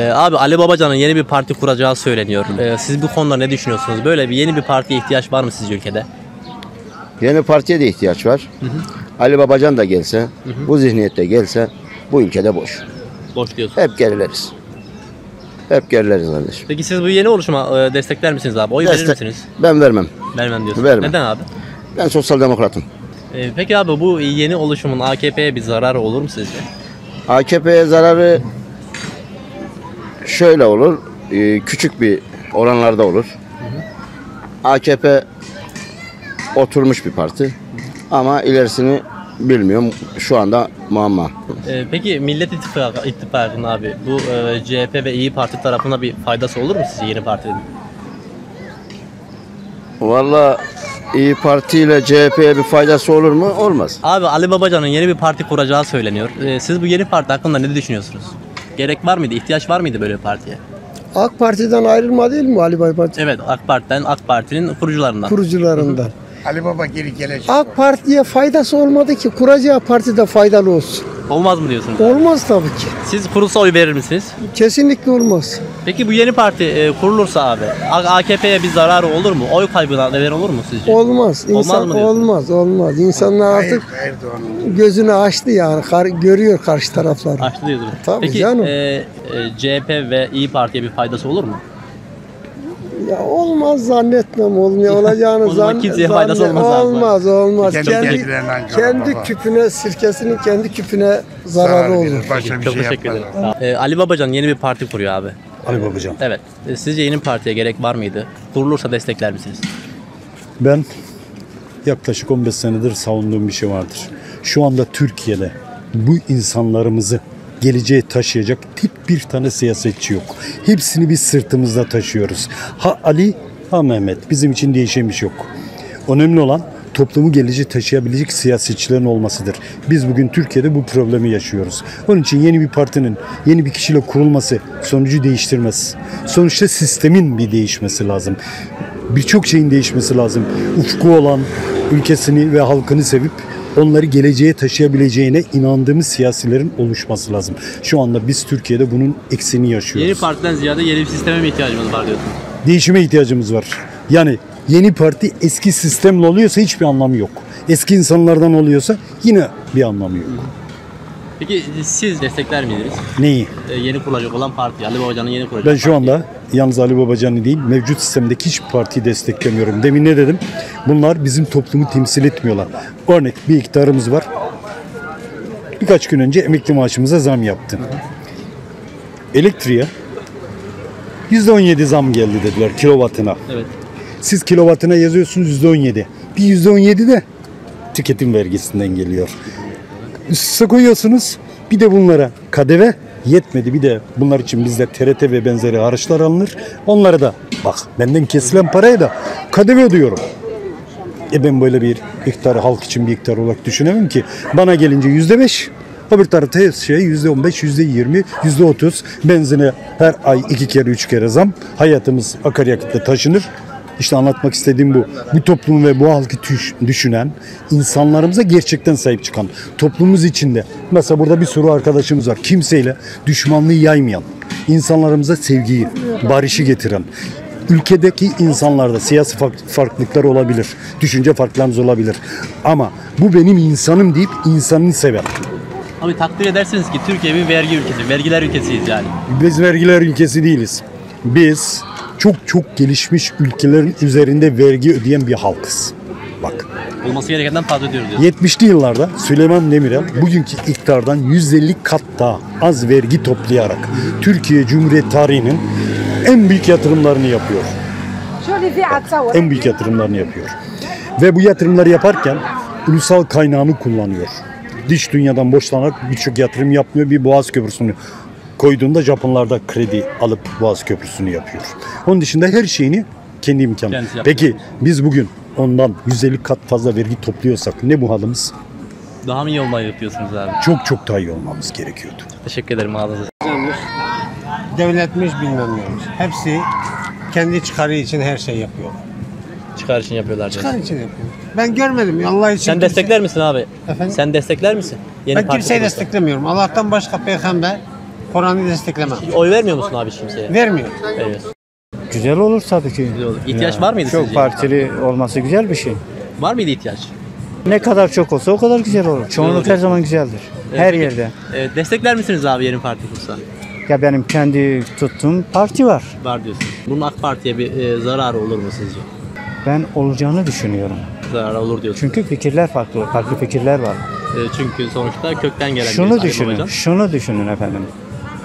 Ee, abi Ali Babacan'ın yeni bir parti kuracağı söyleniyor. Ee, siz bu konuda ne düşünüyorsunuz? Böyle bir yeni bir partiye ihtiyaç var mı sizce ülkede? Yeni partiye de ihtiyaç var. Ali Babacan da gelse, bu zihniyette gelse bu ülkede boş. Boş diyorsun. Hep gerileriz. Hep gerileriz kardeşim. Peki siz bu yeni oluşuma e, destekler misiniz abi? Oy verir Destek- misiniz? Ben vermem. Vermem diyorsun. Vermem. Neden abi? Ben sosyal demokratım. Ee, peki abi bu yeni oluşumun AKP'ye bir zararı olur mu sizce? AKP'ye zararı şöyle olur. e, Küçük bir oranlarda olur. AKP oturmuş bir parti. Ama ilerisini bilmiyorum. Şu anda muamma. Ee, peki Millet İttifakı, İttifakı'nın abi bu e, CHP ve İyi Parti tarafına bir faydası olur mu sizce yeni partinin? Valla İyi Parti ile CHP'ye bir faydası olur mu? Olmaz. Abi Ali Babacan'ın yeni bir parti kuracağı söyleniyor. Ee, siz bu yeni parti hakkında ne düşünüyorsunuz? Gerek var mıydı? ihtiyaç var mıydı böyle bir partiye? AK Parti'den ayrılma değil mi Ali Bay Parti Evet AK Parti'den AK Parti'nin kurucularından. kurucularından? Ali Baba geri gelecek. AK Parti'ye faydası olmadı ki kuracağı partide faydalı olsun. Olmaz mı diyorsunuz? Olmaz tabii ki. Siz kurulsa oy verir misiniz? Kesinlikle olmaz. Peki bu yeni parti e, kurulursa abi AKP'ye bir zararı olur mu? Oy kaybına neden olur mu sizce? Olmaz. Olmaz İnsan mı diyorsun? olmaz, olmaz. İnsanlar Hayır, artık Erdoğan'ın. gözünü açtı yani. Kar- görüyor karşı tarafları. Açtı diyorsunuz. Tabii Peki canım. e, e, CHP ve İyi Parti'ye bir faydası olur mu? Ya olmaz zannetmem olmuyor. Olacağını O zaman zann- kimseye faydası zannet- olmaz abi. Olmaz, olmaz. Kendi Kendi, kendi baba. küpüne, sirkesinin kendi küpüne zararı Zarar olur. verir, Başka bir Çok şey teşekkür yapmaz. ederim. Ee, Ali Babacan yeni bir parti kuruyor abi. Ali Babacan. Evet. E, sizce yeni partiye gerek var mıydı? Kurulursa destekler misiniz? Ben yaklaşık 15 senedir savunduğum bir şey vardır. Şu anda Türkiye'de bu insanlarımızı geleceğe taşıyacak tek bir tane siyasetçi yok. Hepsini biz sırtımızda taşıyoruz. Ha Ali, ha Mehmet. Bizim için değişen bir şey yok. Önemli olan toplumu geleceğe taşıyabilecek siyasetçilerin olmasıdır. Biz bugün Türkiye'de bu problemi yaşıyoruz. Onun için yeni bir partinin yeni bir kişiyle kurulması sonucu değiştirmez. Sonuçta sistemin bir değişmesi lazım. Birçok şeyin değişmesi lazım. Ufku olan ülkesini ve halkını sevip onları geleceğe taşıyabileceğine inandığımız siyasilerin oluşması lazım. Şu anda biz Türkiye'de bunun eksiğini yaşıyoruz Yeni partiden ziyade yeni bir sisteme mi ihtiyacımız var diyorsunuz? değişime ihtiyacımız var. Yani yeni parti eski sistemle oluyorsa hiçbir anlamı yok. Eski insanlardan oluyorsa yine bir anlamı yok. Peki siz destekler miydiniz? Neyi? E, yeni kurulacak olan parti, Ali Babacan'ın yeni kuracak Ben şu anda yalnız Ali Babacan'ı değil mevcut sistemdeki hiçbir partiyi desteklemiyorum. Demin ne dedim? Bunlar bizim toplumu temsil etmiyorlar. Örnek bir iktidarımız var. Birkaç gün önce emekli maaşımıza zam yaptı. Elektriğe %17 zam geldi dediler kilovatına. Evet. Siz kilovatına yazıyorsunuz %17. Bir %17 de tüketim vergisinden geliyor. Üste koyuyorsunuz. Bir de bunlara kadeve yetmedi. Bir de bunlar için bizde TRT ve benzeri haraçlar alınır. Onlara da bak benden kesilen parayı da kadeve ödüyorum. E ben böyle bir iktidar halk için bir iktidar olarak düşünemem ki. Bana gelince yüzde beş, öbür tarafta her şey yüzde on beş, yüzde yirmi, yüzde otuz. Benzine her ay iki kere üç kere zam. Hayatımız akaryakıtla taşınır. İşte anlatmak istediğim bu. Bu toplumu ve bu halkı düş- düşünen, insanlarımıza gerçekten sahip çıkan, toplumumuz içinde. Mesela burada bir sürü arkadaşımız var. Kimseyle düşmanlığı yaymayan, insanlarımıza sevgiyi, barışı getiren, ülkedeki insanlarda siyasi fark- farklılıklar olabilir, düşünce farklarımız olabilir. Ama bu benim insanım deyip insanını seven. Abi takdir edersiniz ki Türkiye bir vergi ülkesi, vergiler ülkesiyiz yani. Biz vergiler ülkesi değiliz. Biz çok çok gelişmiş ülkelerin üzerinde vergi ödeyen bir halkız. Bak Olması gerekenden fazla ödüyoruz diyorsun. 70'li yıllarda Süleyman Demirel bugünkü iktidardan 150 kat daha az vergi toplayarak Türkiye Cumhuriyeti tarihinin en büyük yatırımlarını yapıyor. En büyük yatırımlarını yapıyor. Ve bu yatırımları yaparken ulusal kaynağını kullanıyor. Dış dünyadan borçlanarak birçok yatırım yapmıyor. Bir Boğaz Köprüsü'nü koyduğunda Japonlarda kredi alıp Boğaz Köprüsü'nü yapıyor. Onun dışında her şeyini kendi imkanı. Peki biz bugün ondan 150 kat fazla vergi topluyorsak ne bu halimiz? Daha mı iyi olmayı yapıyorsunuz abi? Çok çok daha iyi olmamız gerekiyordu. Teşekkür ederim ağzınıza. devletmiş bilmem neymiş. Hepsi kendi çıkarı için her şey yapıyor. Çıkar için yapıyorlar diyorsun. Çıkar için yapıyor. Ben görmedim ya Allah için. Sen kimse- destekler misin abi? Efendim? Sen destekler misin? Yeni Ben kimseyi desteklemiyorum. Allah'tan başka peygamber Kur'an'ı desteklemem. Oy vermiyor musun abi hiç kimseye? Vermiyor. Veriyorsun. Güzel olur tabii ki. Güzel olur. İhtiyaç Ya, var mıydı Çok sizce? partili olması güzel bir şey. Var mıydı ihtiyaç? Ne kadar çok olsa o kadar güzel olur. Çoğunluk her zaman güzeldir. Her peki. yerde. E, destekler misiniz abi yeni parti kursa? Ya benim kendi tuttuğum parti var. Var diyorsun. Bunun AK Parti'ye bir e, zararı olur mu sizce? Ben olacağını düşünüyorum. Zararı olur diyorsun. Çünkü fikirler farklı, farklı fikirler var. E, çünkü sonuçta kökten gelen Şunu Ali düşünün, şunu düşünün efendim.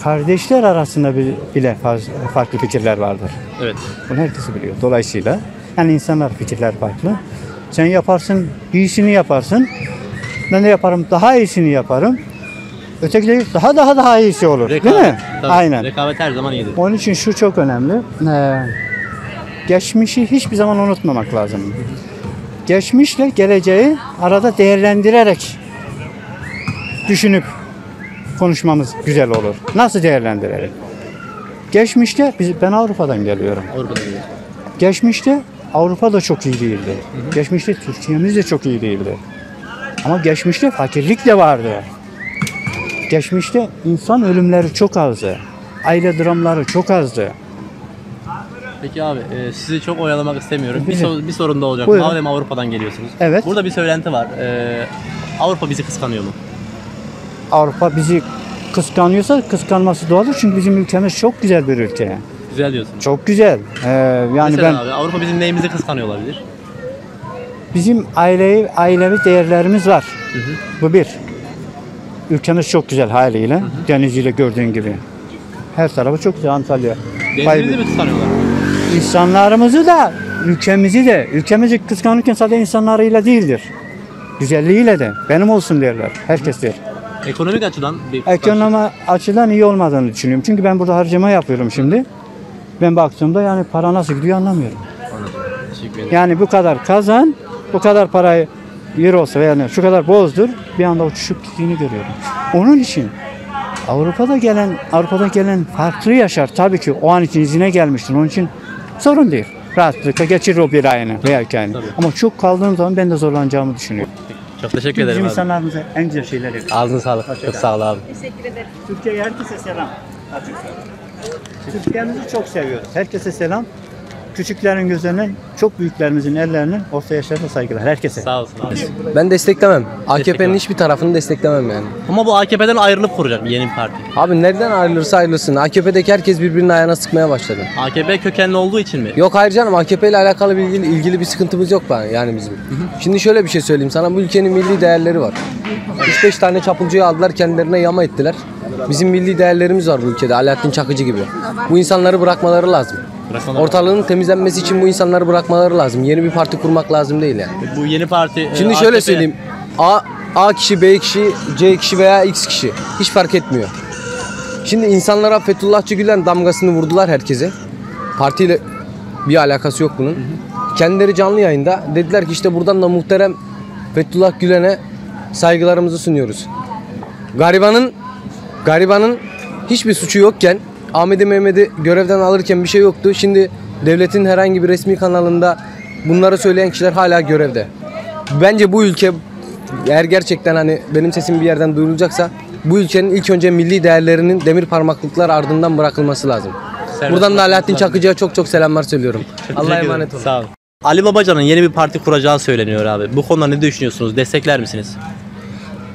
Kardeşler arasında bi- bile farklı fikirler vardır. Evet. Bunu herkes biliyor. Dolayısıyla yani insanlar fikirler farklı. Sen yaparsın, iyisini yaparsın. Ben de yaparım, daha iyisini yaparım. Ötekileri daha daha daha iyisi olur. Değil mi? tabii. Aynen. Rekabet her zaman iyidir. Onun için şu çok önemli. Ee, geçmişi hiçbir zaman unutmamak lazım. Geçmişle geleceği arada değerlendirerek düşünüp konuşmamız güzel olur. Nasıl değerlendirerek? Geçmişte biz, ben Avrupa'dan geliyorum. Avrupa'da gidiyorsun. Geçmişte Avrupa da çok iyi değildi. Geçmişte Türkiye'miz de çok iyi değildi. Ama geçmişte fakirlik de vardı. Geçmişte insan ölümleri çok azdı. Aile dramları çok azdı. Peki abi e, sizi çok oyalamak istemiyorum. Bir, sor- bir sorun da olacak. Buyurun. Madem Avrupa'dan geliyorsunuz. Evet. Burada bir söylenti var. E, Avrupa bizi kıskanıyor mu? Avrupa bizi kıskanıyorsa kıskanması doğaldır çünkü bizim ülkemiz çok güzel bir ülke. Güzel diyorsun. Çok güzel. Ee, yani Mesela ben abi Avrupa bizim neyimizi kıskanıyor olabilir? bizim aileyi ailevi değerlerimiz var. Bu bir. Ülkemiz çok güzel haliyle. Deniziyle gördüğün gibi. Her tarafı çok güzel Antalya. Denizimizi mi kıskanıyorlar? İnsanlarımızı da, ülkemizi de, ülkemizi kıskanırken sadece insanlarıyla değildir. Güzelliğiyle de benim olsun derler. Herkes der. Ekonomik açıdan bir Ekonomi açıdan iyi olmadığını düşünüyorum. Çünkü ben burada harcama yapıyorum şimdi. Ben baktığımda yani para nasıl gidiyor anlamıyorum. Teşekkür ederim. Yani bu kadar kazan, bu kadar parayı euro olsa veya şu kadar bozdur bir anda uçuşup gittiğini görüyorum. Onun için Avrupa'da gelen Avrupa'da gelen farklı yaşar tabii ki o an için izine gelmiştir. Onun için sorun değil. Rahatlıkla geçirir o bir ayını veya iki ayını. Ama çok kaldığım zaman ben de zorlanacağımı düşünüyorum. Çok teşekkür ederim bizim abi. insanlarımıza en güzel şeyler yapıyor. Ağzına sağlık. Çok sağ ol abi. Türkiye'ye herkese selam. Türkiye'mizi çok seviyoruz. Herkese selam. Küçüklerin gözlerinden, çok büyüklerimizin ellerinin orta yaşlarına saygılar. Herkese. Sağ olsun abi. Ben desteklemem. AKP'nin hiçbir tarafını desteklemem yani. Ama bu AKP'den ayrılıp kuracak yeni bir parti. Abi nereden ayrılırsa ayrılsın. AKP'deki herkes birbirinin ayağına sıkmaya başladı. AKP kökenli olduğu için mi? Yok hayır canım AKP ile alakalı bir ilgili, ilgili bir sıkıntımız yok ben yani bizim. Şimdi şöyle bir şey söyleyeyim sana bu ülkenin milli değerleri var. 3-5 tane çapulcuyu aldılar kendilerine yama ettiler. Bizim milli değerlerimiz var bu ülkede Alaaddin Çakıcı gibi. Bu insanları bırakmaları lazım. Ortalığın temizlenmesi için bu insanları bırakmaları lazım. Yeni bir parti kurmak lazım değil yani. Bu yeni parti... e, Şimdi şöyle AKP söyleyeyim. A, A kişi, B kişi, C kişi veya X kişi. Hiç fark etmiyor. Şimdi insanlara Fethullahçı Gülen damgasını vurdular herkese. Partiyle bir alakası yok bunun. Kendileri canlı yayında dediler ki işte buradan da muhterem Fethullah Gülen'e saygılarımızı sunuyoruz. Garibanın garibanın hiçbir suçu yokken Ahmet'i Mehmet'i görevden alırken bir şey yoktu. Şimdi devletin herhangi bir resmi kanalında bunları söyleyen kişiler hala görevde. Bence bu ülke eğer gerçekten hani benim sesim bir yerden duyulacaksa bu ülkenin ilk önce milli değerlerinin demir parmaklıklar ardından bırakılması lazım. Serbest Buradan da Alaaddin. Çakıcı'ya çok çok selamlar söylüyorum. Allah'a emanet olun. Sağ olun. Ali Babacan'ın yeni bir parti kuracağı söyleniyor abi. Bu konuda ne düşünüyorsunuz? Destekler misiniz?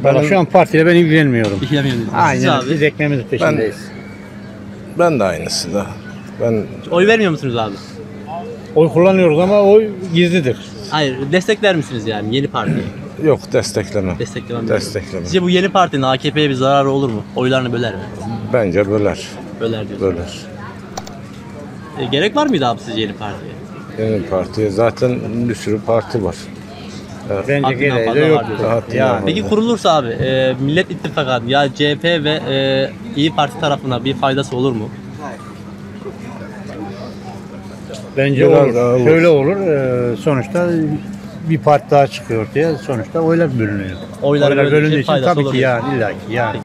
Valla şu an partiyle ben ilgilenmiyorum. İlgileniyorsunuz. Siz Aynen. abi. Biz ekmeğimizin peşindeyiz. Ben de aynısı da. Ben Oy vermiyor musunuz abi? Oy kullanıyoruz ama oy gizlidir. Hayır. Destekler misiniz yani yeni partiyi? yok desteklemem. Desteklemem. Desteklemem. Sizce bu yeni partinin AKP'ye bir zararı olur mu? Oylarını böler mi? Bence böler. Böler diyorsunuz. Böler. E, gerek var mıydı abi sizce yeni partiye? Yeni partiye zaten bir sürü parti var. Bence Haddinden gereği fazla de var diyorsun. Fazla. Peki kurulursa abi e, Millet İttifakı ya CHP ve e, İyi Parti tarafına bir faydası olur mu? Bence Biraz olur. daha olur. Şöyle olur. e, sonuçta bir parti daha çıkıyor ortaya. Sonuçta oylar bölünüyor. Oylar bölündüğü için faydası tabii olur ki diyorsun. yani illa ki yani.